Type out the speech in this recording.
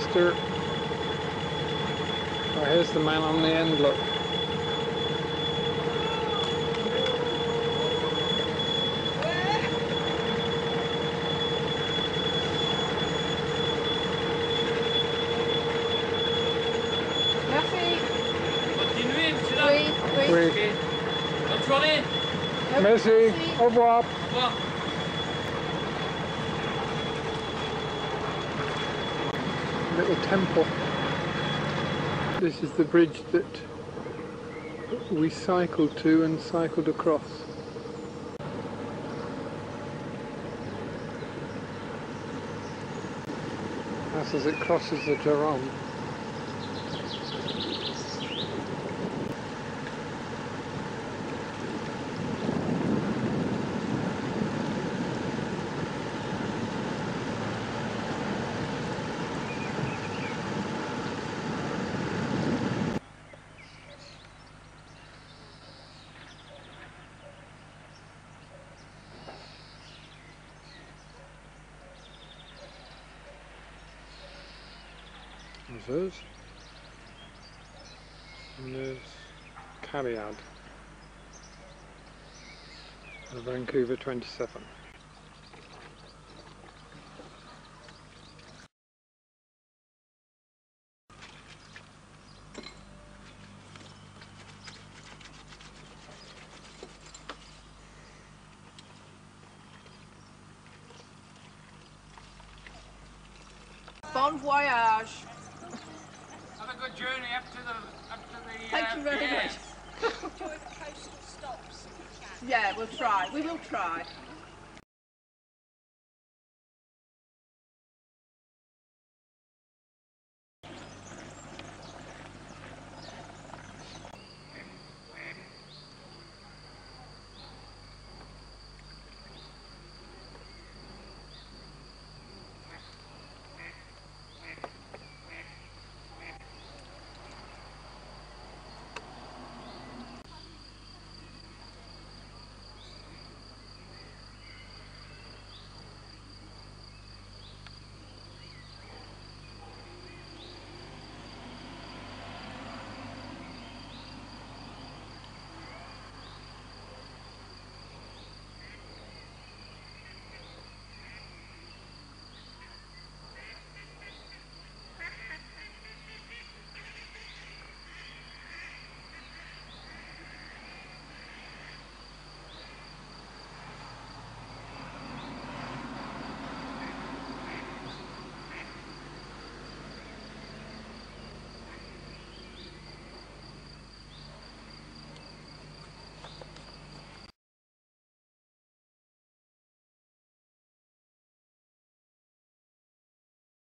Mister. Oh, here's the man on the end, look. Merci. Continuez, monsieur. Oui, oui. Oui. Ok. Bonne soirée. Merci. Au revoir. Au revoir. Little temple. This is the bridge that we cycled to and cycled across. That's as it crosses the Garonne. There's us. And there's Cariad. The Vancouver 27. Bon voyage. Have a good journey up to the up to the. Thank uh, you very yeah. much. Yeah, we'll try. We will try.